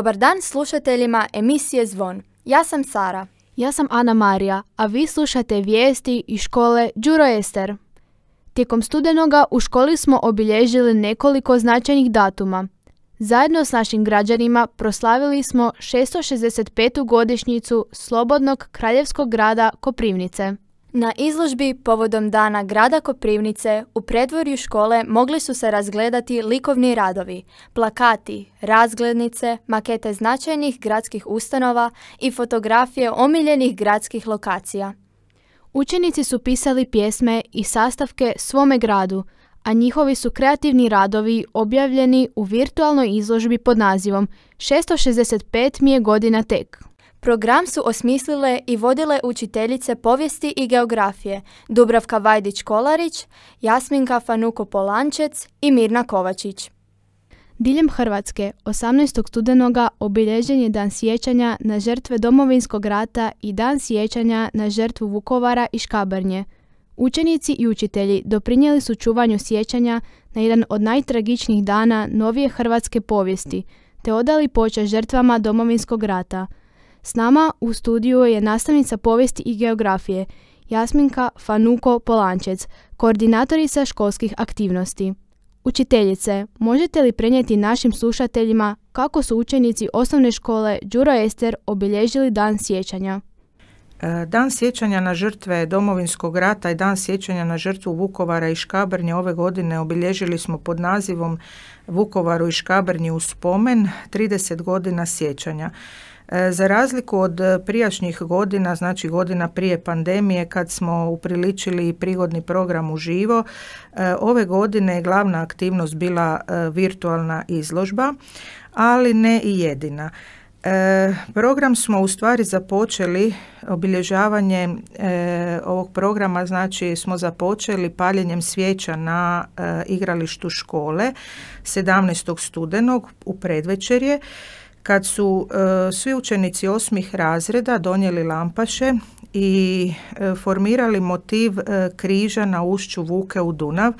Dobar dan slušateljima emisije Zvon. Ja sam Sara. Ja sam Ana Marija, a vi slušate vijesti iz škole Đuro Ester. Tijekom studenoga u školi smo obilježili nekoliko značajnih datuma. Zajedno s našim građanima proslavili smo 665. godišnjicu Slobodnog kraljevskog grada Koprivnice. Na izložbi povodom dana grada Koprivnice u predvorju škole mogli su se razgledati likovni radovi, plakati, razglednice, makete značajnih gradskih ustanova i fotografije omiljenih gradskih lokacija. Učenici su pisali pjesme i sastavke svome gradu, a njihovi su kreativni radovi objavljeni u virtualnoj izložbi pod nazivom 665 mi je godina tek. Program su osmislile i vodile učiteljice povijesti i geografije Dubravka Vajdić-Kolarić, Jasminka Fanuko Polančec i Mirna Kovačić. Diljem Hrvatske 18. studenoga obilježen je dan sjećanja na žrtve domovinskog rata i dan sjećanja na žrtvu Vukovara i Škabrnje. Učenici i učitelji doprinijeli su čuvanju sjećanja na jedan od najtragičnijih dana novije hrvatske povijesti, te odali počast žrtvama domovinskog rata – s nama u studiju je nastavnica povijesti i geografije Jasminka Fanuko Polančec, koordinatorica školskih aktivnosti. Učiteljice, možete li prenijeti našim slušateljima kako su učenici osnovne škole Đuro Ester obilježili dan sjećanja? E, dan sjećanja na žrtve Domovinskog rata i Dan sjećanja na žrtvu Vukovara i Škabrnje ove godine obilježili smo pod nazivom Vukovaru i Škabrnji u spomen 30 godina sjećanja. E, za razliku od prijašnjih godina, znači godina prije pandemije kad smo upriličili prigodni program uživo, e, ove godine je glavna aktivnost bila virtualna izložba, ali ne i jedina. Program smo u stvari započeli obilježavanje ovog programa znači smo započeli paljenjem svijeća na igralištu škole 17. studenog u predvečerje kad su e, svi učenici osmih razreda donijeli lampaše i e, formirali motiv e, križa na ušću Vuke u Dunav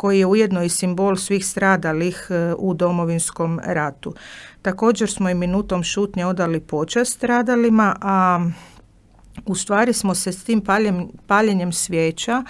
koji je ujedno i simbol svih stradalih u domovinskom ratu. Također smo i minutom šutnje odali počast stradalima, a u stvari smo se s tim paljenjem svijeća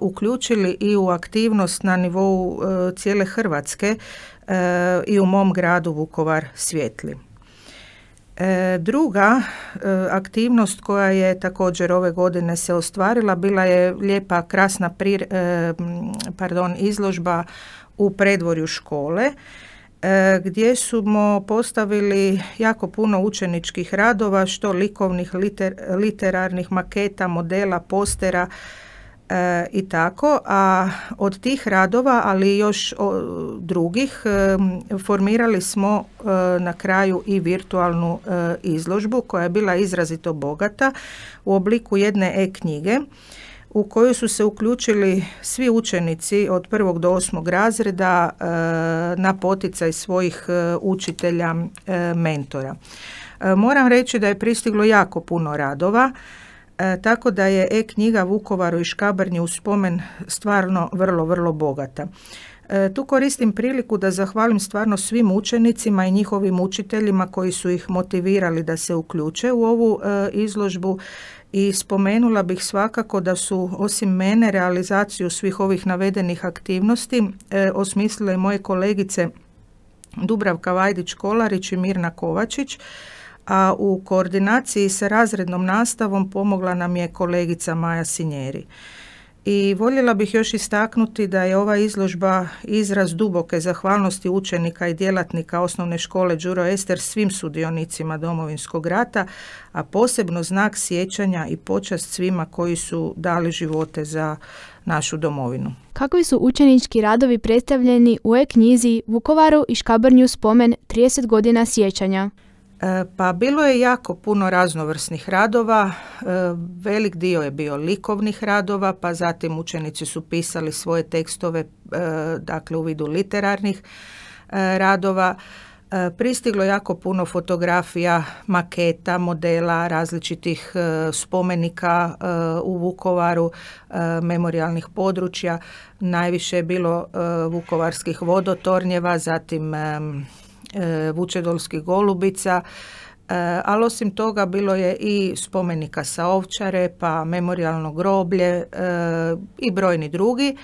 uključili i u aktivnost na nivou cijele Hrvatske i u mom gradu Vukovar Svjetli. E, druga e, aktivnost koja je također ove godine se ostvarila bila je lijepa krasna e, pardon, izložba u predvorju škole gdje smo postavili jako puno učeničkih radova, što likovnih, literarnih maketa, modela, postera, E, i tako, a od tih radova, ali još drugih, e, formirali smo e, na kraju i virtualnu e, izložbu koja je bila izrazito bogata u obliku jedne e-knjige u koju su se uključili svi učenici od prvog do osmog razreda na poticaj svojih učitelja mentora. Moram reći da je pristiglo jako puno radova E, tako da je e-knjiga Vukovaru i Škabrnji u spomen stvarno vrlo, vrlo bogata. E, tu koristim priliku da zahvalim stvarno svim učenicima i njihovim učiteljima koji su ih motivirali da se uključe u ovu e, izložbu i spomenula bih svakako da su osim mene realizaciju svih ovih navedenih aktivnosti e, osmislile moje kolegice Dubravka Vajdić-Kolarić i Mirna Kovačić a u koordinaciji sa razrednom nastavom pomogla nam je kolegica Maja Sinjeri. I voljela bih još istaknuti da je ova izložba izraz duboke zahvalnosti učenika i djelatnika osnovne škole Đuro Ester svim sudionicima Domovinskog rata, a posebno znak sjećanja i počast svima koji su dali živote za našu domovinu. Kakvi su učenički radovi predstavljeni u e-knjizi Vukovaru i Škabrnju spomen 30 godina sjećanja? E, pa bilo je jako puno raznovrsnih radova, e, velik dio je bio likovnih radova, pa zatim učenici su pisali svoje tekstove, e, dakle u vidu literarnih radova. Pristiglo jako puno fotografija, maketa, modela, različitih spomenika u Vukovaru, memorialnih područja. Najviše je bilo vukovarskih vodotornjeva, zatim Vučedolskih golubica, ali osim toga bilo je i spomenika sa ovčare, pa memorialno groblje i brojni drugi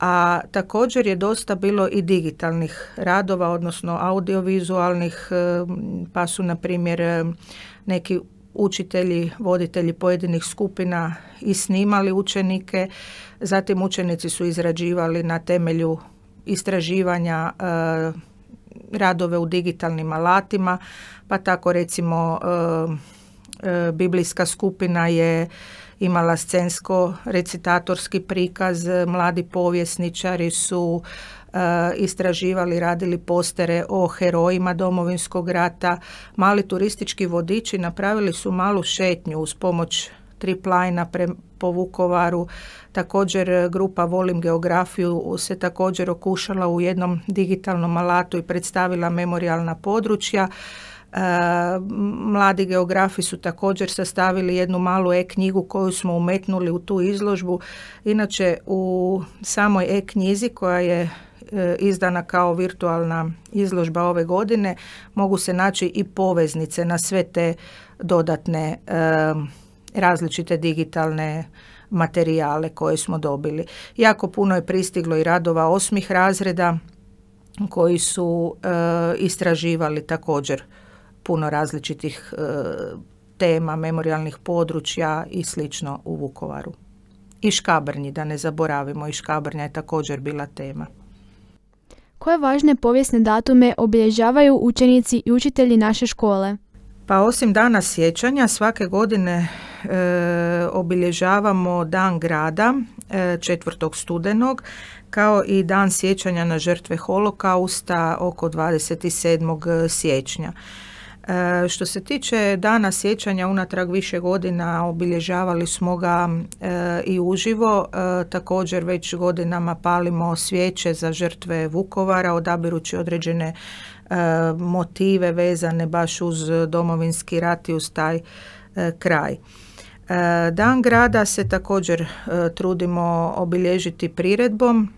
a također je dosta bilo i digitalnih radova, odnosno audiovizualnih, pa su na primjer neki učitelji, voditelji pojedinih skupina i snimali učenike, zatim učenici su izrađivali na temelju istraživanja e, radove u digitalnim alatima, pa tako recimo e, e, biblijska skupina je imala scensko recitatorski prikaz, mladi povjesničari su E, istraživali, radili postere o herojima Domovinskog rata. Mali turistički vodiči napravili su malu šetnju uz pomoć triplajna pre, po Vukovaru. Također grupa Volim geografiju se također okušala u jednom digitalnom alatu i predstavila memorialna područja. E, mladi geografi su također sastavili jednu malu e-knjigu koju smo umetnuli u tu izložbu. Inače u samoj e-knjizi koja je E, izdana kao virtualna izložba ove godine mogu se naći i poveznice na sve te dodatne e, različite digitalne materijale koje smo dobili. Jako puno je pristiglo i radova osmih razreda koji su e, istraživali također puno različitih tema, memorialnih područja i slično u Vukovaru. I Škabrnji, da ne zaboravimo, i Škabrnja je također bila tema. Koje važne povijesne datume obilježavaju učenici i učitelji naše škole? Pa osim dana sjećanja svake godine e, obilježavamo dan grada e, 4. studenog kao i dan sjećanja na žrtve holokausta oko 27. siječnja. E, što se tiče dana sjećanja unatrag više godina obilježavali smo ga e, i uživo. E, također već godinama palimo svijeće za žrtve Vukovara odabirući određene motive vezane baš uz domovinski rat i uz taj kraj. Dan grada se također trudimo obilježiti priredbom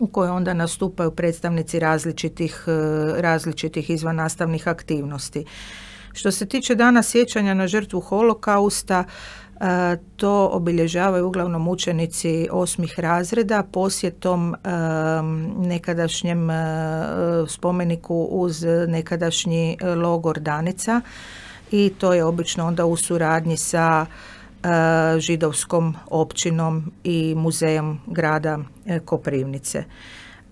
u kojoj onda nastupaju predstavnici različitih, e, različitih izvannastavnih aktivnosti. Što se tiče dana sjećanja na žrtvu holokausta, e, to obilježavaju uglavnom učenici osmih razreda posjetom nekadašnjem spomeniku uz nekadašnji logor Danica i to je obično onda u suradnji sa židovskom općinom i muzejom grada e, Koprivnice.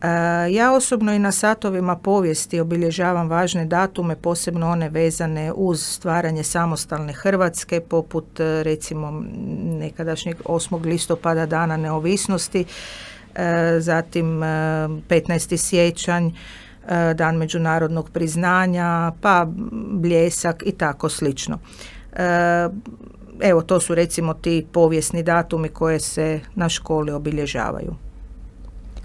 E, ja osobno i na satovima povijesti obilježavam važne datume, posebno one vezane uz stvaranje samostalne Hrvatske, poput recimo nekadašnjeg 8. listopada dana neovisnosti, zatim 15. siječanj, dan međunarodnog priznanja, pa bljesak i tako slično evo to su recimo ti povijesni datumi koje se na školi obilježavaju.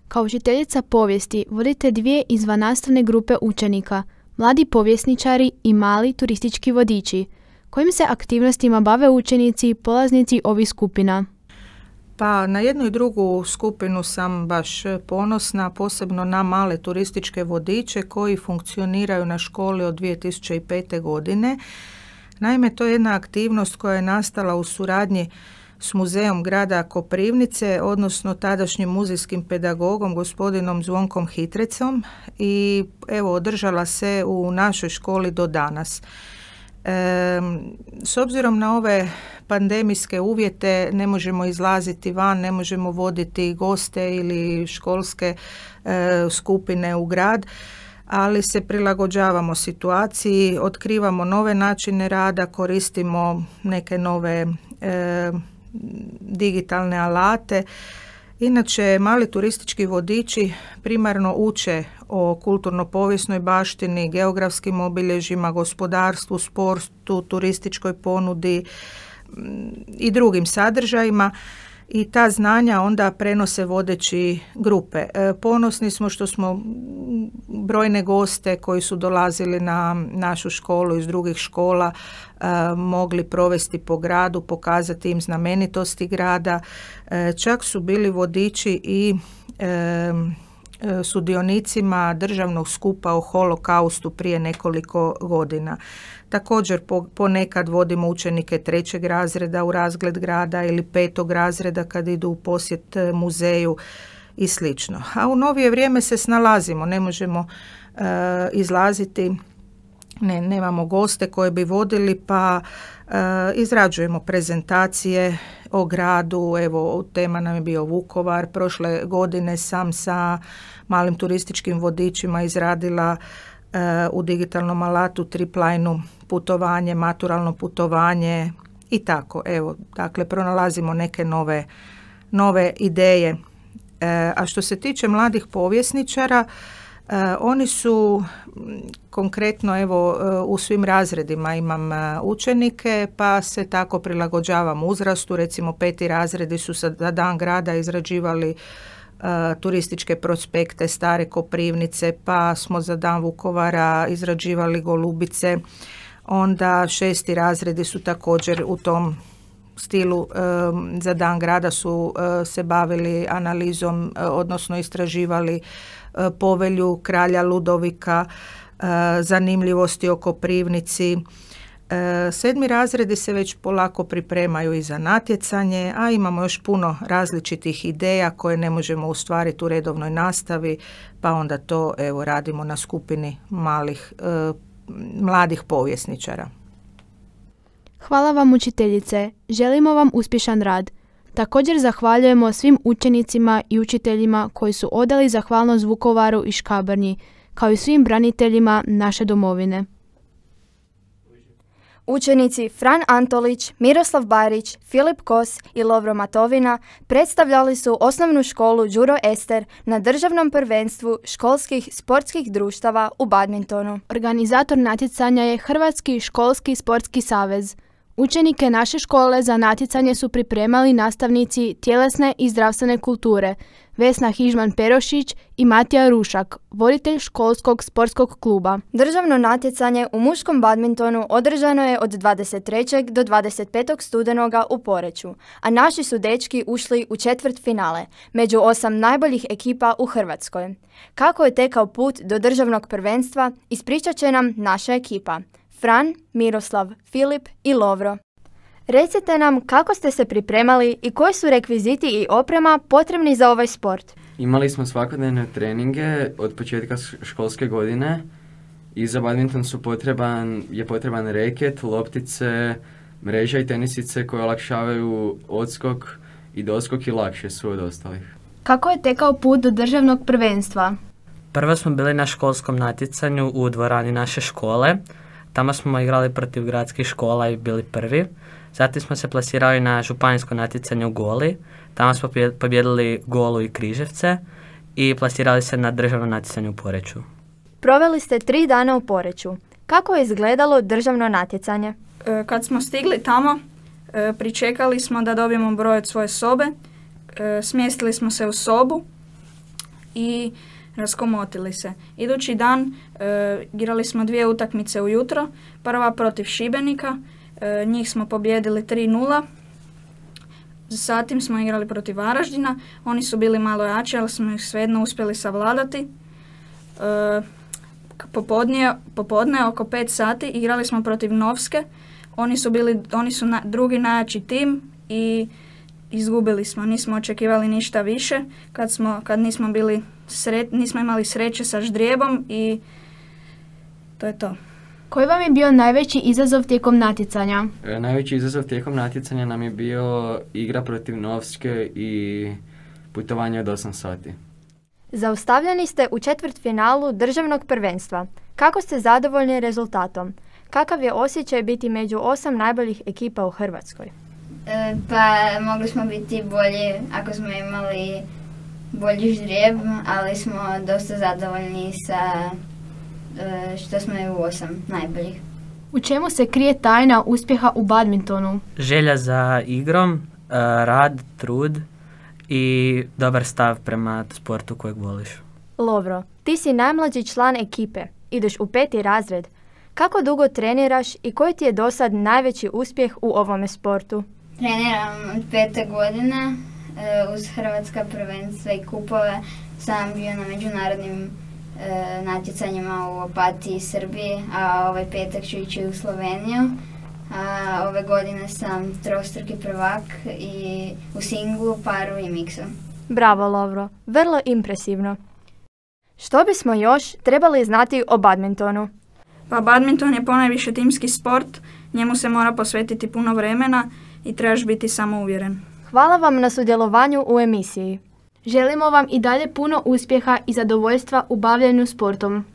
Kao učiteljica povijesti vodite dvije izvanastavne grupe učenika, mladi povjesničari i mali turistički vodiči. Kojim se aktivnostima bave učenici i polaznici ovih skupina? Pa na jednu i drugu skupinu sam baš ponosna, posebno na male turističke vodiče koji funkcioniraju na školi od 2005. godine Naime, to je jedna aktivnost koja je nastala u suradnji s muzejom grada Koprivnice, odnosno tadašnjim muzejskim pedagogom gospodinom Zvonkom Hitrecom i evo održala se u našoj školi do danas. E, s obzirom na ove pandemijske uvjete ne možemo izlaziti van, ne možemo voditi goste ili školske e, skupine u grad ali se prilagođavamo situaciji, otkrivamo nove načine rada, koristimo neke nove e, digitalne alate. Inače, mali turistički vodiči primarno uče o kulturno-povijesnoj baštini, geografskim obilježjima, gospodarstvu, sportu, turističkoj ponudi i drugim sadržajima i ta znanja onda prenose vodeći grupe. E, ponosni smo što smo brojne goste koji su dolazili na našu školu iz drugih škola e, mogli provesti po gradu, pokazati im znamenitosti grada. E, čak su bili vodiči i sudionicima državnog skupa o holokaustu prije nekoliko godina. Također ponekad vodimo učenike trećeg razreda u razgled grada ili petog razreda kad idu u posjet e, muzeju i slično. A u novije vrijeme se snalazimo, ne možemo e, izlaziti, ne, nemamo goste koje bi vodili pa e, izrađujemo prezentacije o gradu, evo tema nam je bio Vukovar, prošle godine sam sa malim turističkim vodičima izradila u digitalnom alatu triplajnu putovanje, maturalno putovanje i tako. Evo, dakle, pronalazimo neke nove, nove ideje. E, a što se tiče mladih povjesničara, e, oni su konkretno evo u svim razredima imam e, učenike pa se tako prilagođavam uzrastu. Recimo peti razredi su za dan grada izrađivali turističke prospekte stare Koprivnice, pa smo za dan Vukovara izrađivali Golubice onda šesti razredi su također u tom stilu za dan grada su eh, se bavili analizom, eh, odnosno istraživali eh, povelju kralja Ludovika, zanimljivosti o Koprivnici. Sedmi razredi se već polako pripremaju i za natjecanje, a imamo još puno različitih ideja koje ne možemo ostvariti u redovnoj nastavi, pa onda to evo radimo na skupini malih mladih povjesničara. Hvala vam učiteljice, želimo vam uspješan rad. Također zahvaljujemo svim učenicima i učiteljima koji su odali zahvalnost Vukovaru i Škabrnji, kao i svim braniteljima naše domovine. Učenici Fran Antolić, Miroslav Barić, Filip Kos i Lovro Matovina predstavljali su osnovnu školu Đuro Ester na državnom prvenstvu školskih sportskih društava u badmintonu. Organizator natjecanja je Hrvatski školski sportski savez. Učenike naše škole za natjecanje su pripremali nastavnici tjelesne i zdravstvene kulture Vesna Hižman-Perošić i Matija Rušak, voditelj školskog sportskog kluba. Državno natjecanje u muškom badmintonu održano je od 23. do 25. studenoga u Poreću, a naši su dečki ušli u četvrt finale, među osam najboljih ekipa u Hrvatskoj. Kako je tekao put do državnog prvenstva, ispričat će nam naša ekipa. Fran, Miroslav, Filip i Lovro. Recite nam kako ste se pripremali i koji su rekviziti i oprema potrebni za ovaj sport? Imali smo svakodnevne treninge od početka školske godine i za badminton su potreban, je potreban reket, loptice, mreža i tenisice koje olakšavaju odskok i doskok i lakše su od ostalih. Kako je tekao put do državnog prvenstva? Prvo smo bili na školskom natjecanju u dvorani naše škole. Tamo smo igrali protiv gradskih škola i bili prvi. Zatim smo se plasirali na županijsko natjecanje u Goli. Tamo smo pobjedili Golu i Križevce i plasirali se na državno natjecanje u Poreću. Proveli ste tri dana u Poreću. Kako je izgledalo državno natjecanje? E, kad smo stigli tamo, e, pričekali smo da dobijemo broj od svoje sobe. E, smjestili smo se u sobu i raskomotili se. Idući dan igrali smo dvije utakmice ujutro. Prva protiv Šibenika, E, njih smo pobjedili 3-0. Zatim smo igrali protiv Varaždina. Oni su bili malo jači, ali smo ih svejedno uspjeli savladati. E, popodne, popodne oko 5 sati igrali smo protiv Novske. Oni su bili, oni su drugi najjači tim i izgubili smo. Nismo očekivali ništa više kad, smo, kad nismo bili sret, nismo imali sreće sa ždrijebom i to je to. Koji vam je bio najveći izazov tijekom natjecanja? E, najveći izazov tijekom natjecanja nam je bio igra protiv Novske i putovanje od 8 sati. Zaustavljeni ste u četvrt finalu državnog prvenstva. Kako ste zadovoljni rezultatom? Kakav je osjećaj biti među osam najboljih ekipa u Hrvatskoj? E, pa mogli smo biti bolji ako smo imali bolji žrijeb, ali smo dosta zadovoljni sa E, što smo je u osam najboljih. U čemu se krije tajna uspjeha u badmintonu? Želja za igrom, e, rad, trud i dobar stav prema sportu kojeg voliš. Lovro, ti si najmlađi član ekipe, ideš u peti razred. Kako dugo treniraš i koji ti je do sad najveći uspjeh u ovome sportu? Treniram od pete godine, uz Hrvatska prvenstva i kupove sam bio na međunarodnim e, natjecanjima u Opatiji i Srbiji, a ovaj petak ću ići u Sloveniju. A ove godine sam trostruki prvak i u singlu, paru i miksu. Bravo, Lovro. Vrlo impresivno. Što bismo još trebali znati o badmintonu? Pa badminton je ponajviše timski sport, njemu se mora posvetiti puno vremena i trebaš biti samouvjeren. Hvala vam na sudjelovanju u emisiji. Želimo vam i dalje puno uspjeha i zadovoljstva u bavljanju sportom.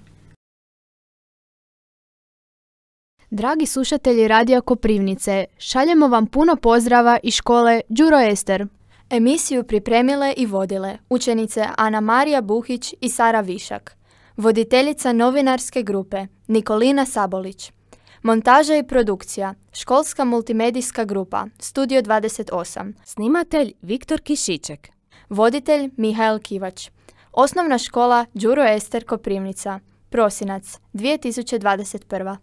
Dragi slušatelji Radio Koprivnice, šaljemo vam puno pozdrava iz škole Đuro Ester. Emisiju pripremile i vodile učenice Ana Marija Buhić i Sara Višak, voditeljica novinarske grupe Nikolina Sabolić, montaža i produkcija. Školska multimedijska grupa. Studio 28, Snimatelj Viktor Kišiček. voditelj Mihael Kivač, Osnovna škola Đuro Ester Koprivnica, prosinac 2021.